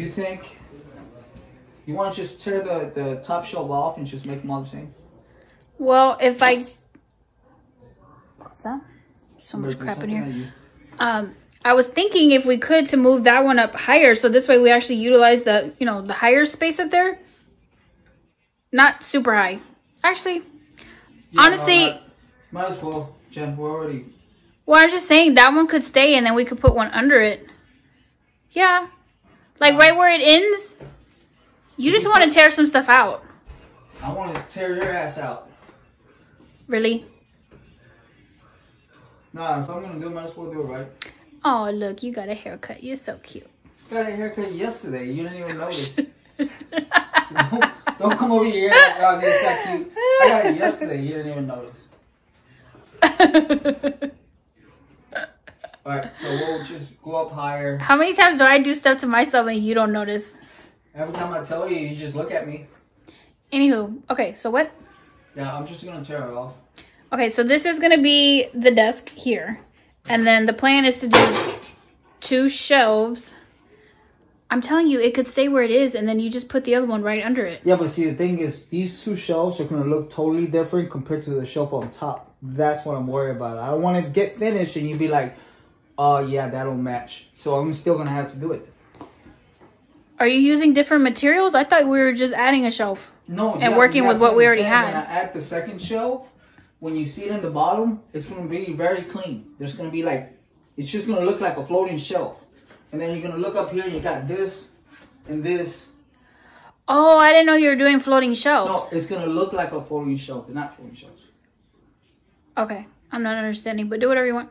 You think you want to just tear the the top shelf off and just make them all the same? Well, if I what's that? So much crap in here. Um, I was thinking if we could to move that one up higher, so this way we actually utilize the you know the higher space up there. Not super high, actually. Yeah, Honestly- uh, might as well, Jen. We're already. Well, I'm just saying that one could stay, and then we could put one under it. Yeah, like right where it ends. You just want to tear some stuff out, I want to tear your ass out. really? Nah, if I'm gonna do it, might as well do it right. Oh, look, you got a haircut. You're so cute. I Got a haircut yesterday. You didn't even notice. don't, don't come over here. and act like it's that cute. I got it yesterday. You didn't even notice. All right, so we'll just go up higher. How many times do I do stuff to myself and you don't notice? Every time I tell you, you just look at me. Anywho, okay, so what? Yeah, I'm just gonna tear it off. Okay, so this is gonna be the desk here. And then the plan is to do two shelves. I'm telling you, it could stay where it is, and then you just put the other one right under it. Yeah, but see, the thing is, these two shelves are gonna look totally different compared to the shelf on top. That's what I'm worried about. I don't want to get finished and you'd be like, "Oh yeah, that'll match." So I'm still gonna have to do it. Are you using different materials? I thought we were just adding a shelf. No, And working with what we already had. When I add the second shelf, when you see it in the bottom, it's gonna be very clean. There's gonna be like, it's just gonna look like a floating shelf, and then you're gonna look up here and you got this and this. Oh, I didn't know you were doing floating shelves. No, it's gonna look like a floating shelf. They're not floating shelves. Okay, I'm not understanding, but do whatever you want.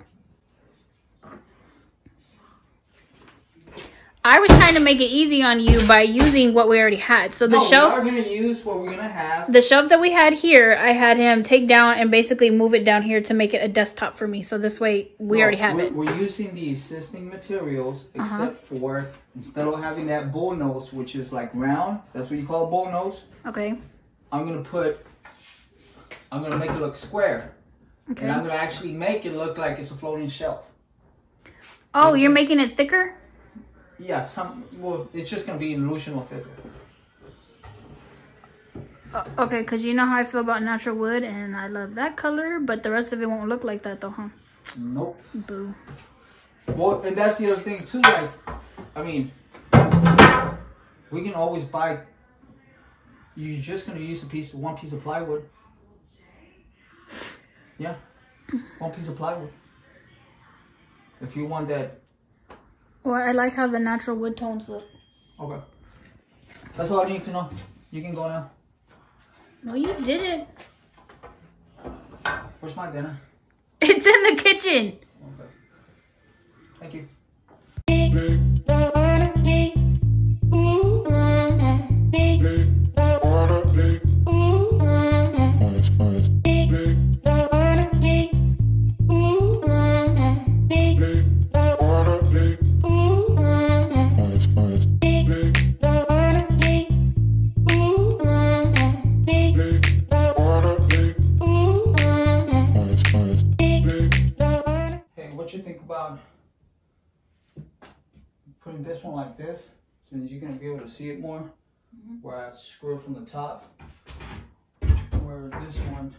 I was trying to make it easy on you by using what we already had. So the no, shelf, we are gonna use what we're gonna have. the shelf that we had here, I had him take down and basically move it down here to make it a desktop for me. So this way we No, already have we're, it. We're using the existing materials, Uh-huh. except for instead of having that bull nose, which is like round, that's what you call a bull nose. Okay. I'm gonna put. I'm gonna make it look square. Okay. And I'm gonna actually make it look like it's a floating shelf. Oh, you're making it thicker? Yeah, some well, it's just gonna be an illusional figure. Uh, okay, because you know how I feel about natural wood, and I love that color, but the rest of it won't look like that though, huh? Nope. Boo. Well, and that's the other thing too. Like, I mean, we can always buy. You're just gonna use a piece, one piece of plywood. Yeah, one piece of plywood. If you want that, Well, I like how the natural wood tones look. okay. That's all I need to know. You can go now. No, you didn't. Where's my dinner? It's in the kitchen. Okay. Thank you. From the top, where this one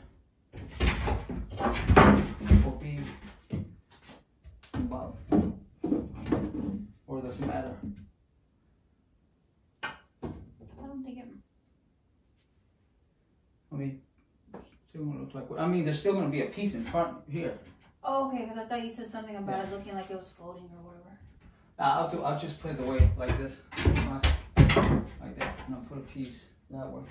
will be the bottom, or does it matter? I don't think it. I mean, still gonna look like. I mean, there's still gonna be a piece in front here. Oh, okay, because I thought you said something about it looking like it was floating or whatever. Uh, I'll do. I'll just put it away like this, like that, and I'll put a piece that way.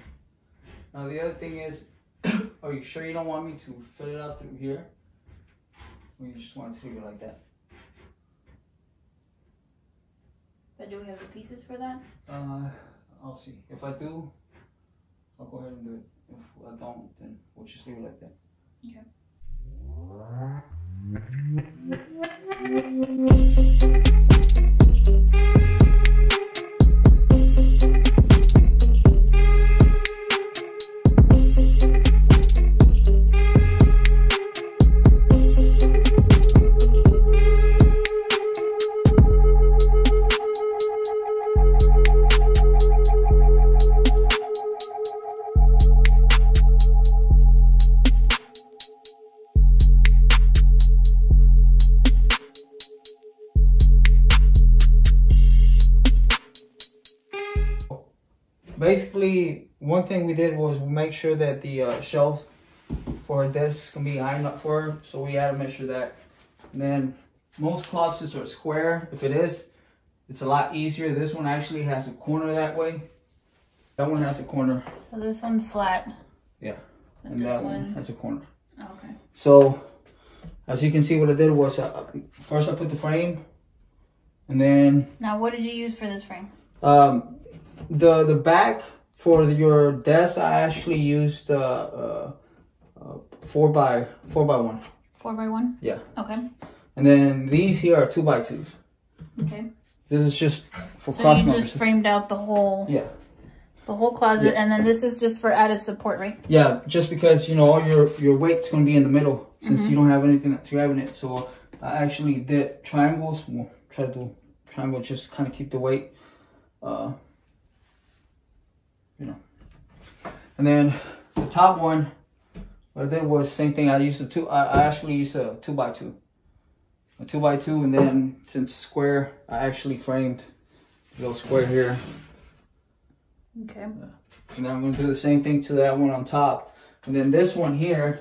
Now the other thing is, are you sure you don't want me to fill it out through here? Or you just want to leave it like that? But do we have the pieces for that? Uh, I'll see. If I do, I'll go ahead and do it. If I don't, then we'll just leave it like that. Okay. sure that the uh, shelf for her desk can be high enough for her. So we had to measure that. And then most closets are square. If it is, it's a lot easier. This one actually has a corner that way. That one has a corner. So this one's flat. Yeah. And this that one. has a corner. Okay. So, as you can see, what I did was uh, first I put the frame, and then Now, what did you use for this frame? um, the the back for your desk. I actually used uh, uh, uh, four by four by one, Four by one. Yeah. Okay. and then these here are two by twos. Okay. This is just for So cross you members. just framed out the whole Yeah, the whole closet, and then this is just for added support, right? yeah. Just because you know all your your weight's gonna be in the middle since Mm-hmm. you don't have anything that's grabbing it. So I actually did triangles. Well, try to do triangle just kind of keep the weight. Uh, you know. And then the top one, what I did was same thing. I used a two. I, I actually used a two by two, a two by two, and then since square, I actually framed a little square here. Okay. And then I'm gonna do the same thing to that one on top. And then this one here,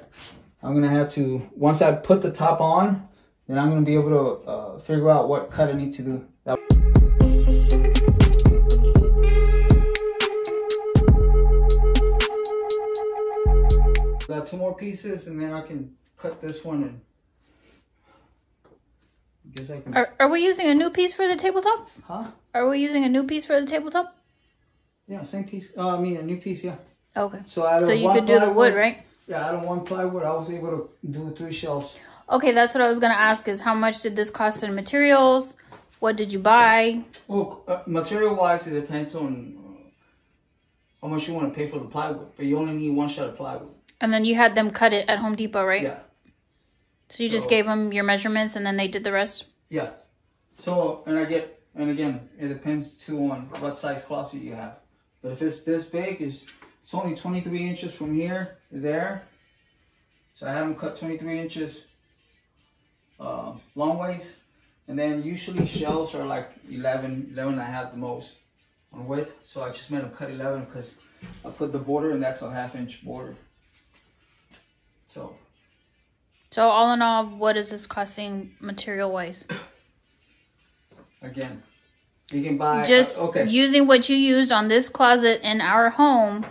I'm gonna have to, once I put the top on, then I'm gonna be able to uh, figure out what cut I need to do. That Got two more pieces and then I can cut this one and guess I can, Are are we using a new piece for the tabletop? huh? Are we using a new piece for the tabletop? Yeah, same piece. Uh, I mean, a new piece, yeah. Okay. So out of So you could do the wood, right? Yeah, out of one plywood, I was able to do three shelves. Okay, that's what I was gonna ask. Is how much did this cost in materials? What did you buy? Well, uh, material wise, it depends on uh, how much you want to pay for the plywood, but you only need one shot of plywood. And then you had them cut it at Home Depot, right? Yeah, So you just gave them your measurements, and then they did the rest. yeah. So, and I get, and again, it depends too on what size closet you have. But if it's this big, it's, it's only 23 inches from here to there. So I have them cut 23 inches uh, long ways. And then usually shelves are like 11, 11 and a half the most on width. So I just made them cut 11 because I put the border and that's a half inch border. So So all in all, what is this costing material wise? again, you can buy, Just uh, okay. using what you used on this closet in our home.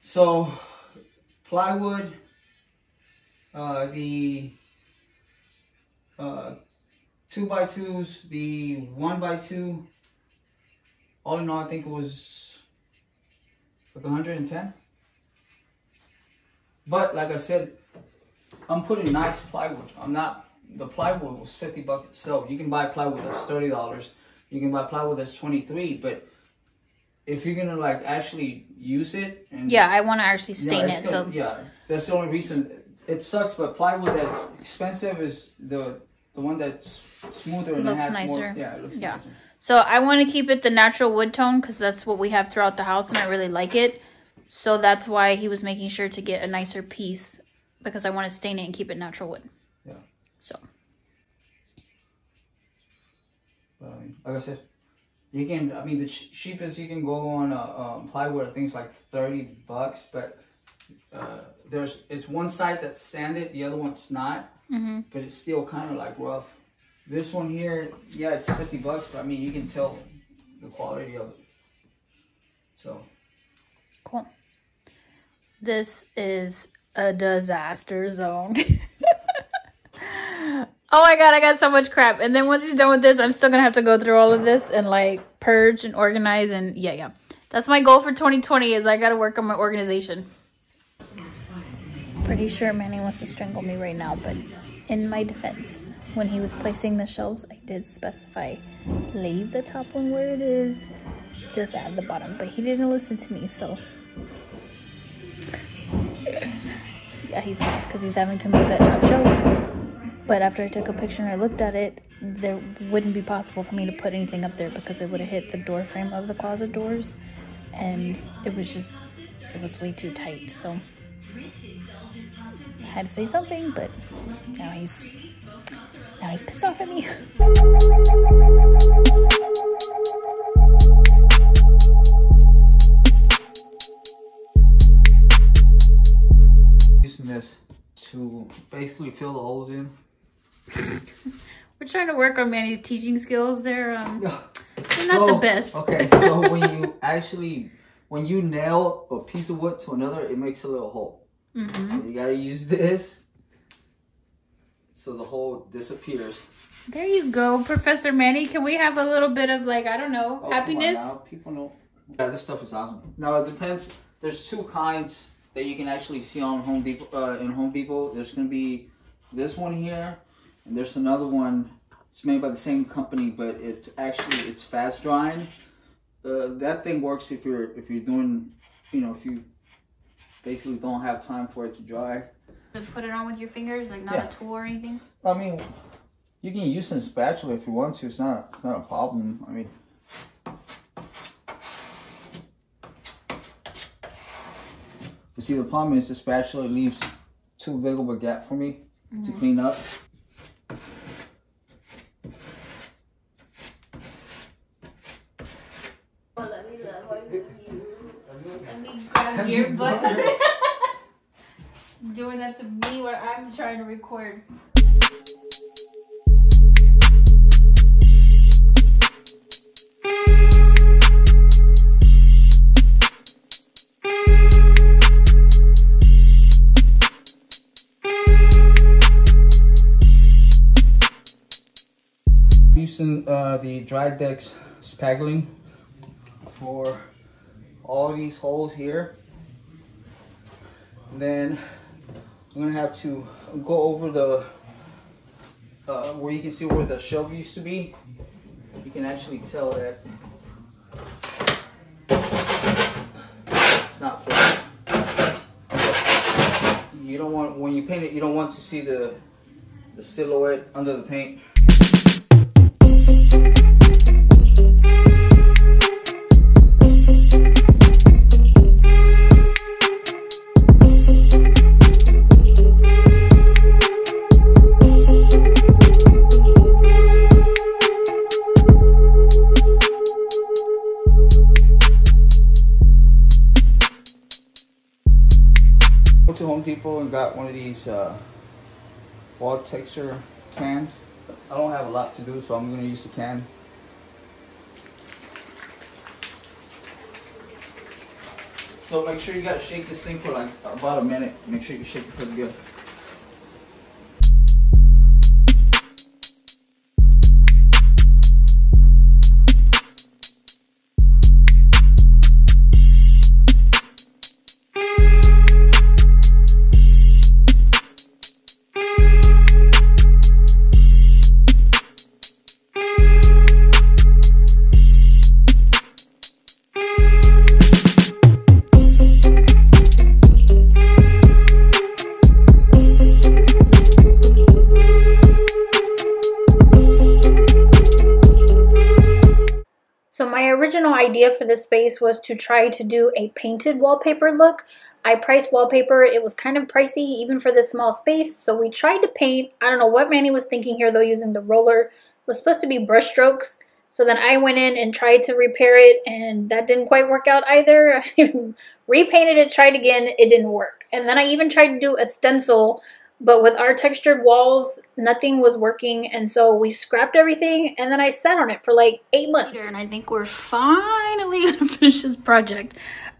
So, plywood, uh, the uh, two by twos, the one by two. All in all, I think it was like 110. But like I said, I'm putting nice plywood. I'm not. The plywood was 50 bucks itself. You can buy plywood that's 30 dollars. You can buy plywood that's 23. But if you're gonna like actually use it and Yeah, I want to actually stain it's it. gonna- So yeah, that's the only reason. It sucks, but plywood that's expensive is the the one that's smoother and it Looks has nicer. more. Yeah, it looks Yeah. nicer. So I want to keep it the natural wood tone because that's what we have throughout the house, and I really like it. So that's why he was making sure to get a nicer piece because I want to stain it and keep it natural wood. Yeah. So But, I mean, like I said, you can. I mean, the ch- cheapest you can go on uh, um, plywood. I think it's like thirty bucks, but uh, there's it's one side that's sanded, the other one's not. Mhm. But it's still kind of like rough. This one here, yeah, it's fifty bucks, but I mean, you can tell the quality of it. So. cool. This is a disaster zone. oh my god, I got so much crap. And then once he's done with this, I'm still gonna have to go through all of this and like purge and organize and yeah, yeah. That's my goal for 2020 is I gotta work on my organization. Pretty sure Manny wants to strangle me right now, but in my defense, when he was placing the shelves, I did specify leave the top one where it is, just add the bottom. But he didn't listen to me, so yeah, he's because he's having to move that top shelf. But after I took a picture and I looked at it, there wouldn't be possible for me to put anything up there because it would have hit the door frame of the closet doors, and it was just it was way too tight. So I had to say something, but now he's now he's pissed off at me. to basically fill the holes in. We're trying to work on Manny's teaching skills. They're um, they're not So, the best. Okay, so when you actually when you nail a piece of wood to another, it makes a little hole. hmm So you gotta use this so the hole disappears. There you go, Professor Manny. Can we have a little bit of like I don't know Oh, happiness? now, People know. Yeah, this stuff is awesome. Now it depends. There's two kinds that you can actually see on Home Depot. Uh, in Home Depot, there's gonna be this one here, and there's another one. It's made by the same company, but it's actually it's fast drying. Uh, that thing works if you're if you're doing, you know, if you basically don't have time for it to dry. To put it on with your fingers, like not Yeah. a tool or anything. I mean, you can use some spatula if you want to. It's not it's not a problem. I mean. But see, the problem is the spatula leaves too big of a gap for me to mm-hmm. clean up. let me Let me grab your butt. Doing that to me when I'm trying to record. Using uh, the dry decks spackling for all these holes here. And then I'm gonna have to go over the uh, where you can see where the shelf used to be. You can actually tell that it's not flat. You don't want when you paint it. You don't want to see the the silhouette under the paint. To Home Depot and got one of these uh, wall texture cans. I don't have a lot to do, so I'm gonna use the can. So make sure you gotta shake this thing for like about a minute. Make sure you shake it pretty good. This space was to try to do a painted wallpaper look. I priced wallpaper. It was kind of pricey even for this small space. So we tried to paint. I don't know what Manny was thinking here though using the roller. It was supposed to be brush strokes. So then I went in and tried to repair it and that didn't quite work out either. Repainted it, tried again, it didn't work. And then I even tried to do a stencil but with our textured walls, nothing was working, and so we scrapped everything, and then I sat on it for like eight months. And I think we're finally gonna finish this project.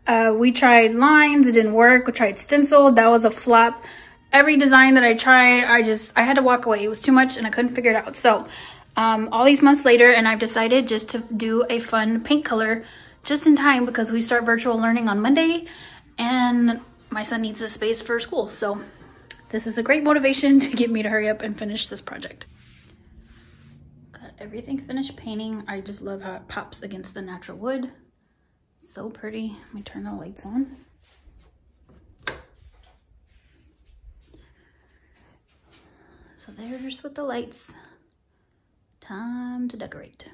Uh, we tried lines, it didn't work. We tried stencil, that was a flop. Every design that I tried, I just, I had to walk away. It was too much, and I couldn't figure it out. So, um, all these months later, and I've decided just to do a fun paint color just in time because we start virtual learning on Monday, and my son needs a space for school. So this is a great motivation to get me to hurry up and finish this project. Got everything finished painting. I just love how it pops against the natural wood. So pretty. Let me turn the lights on. So there's with the lights. Time to decorate.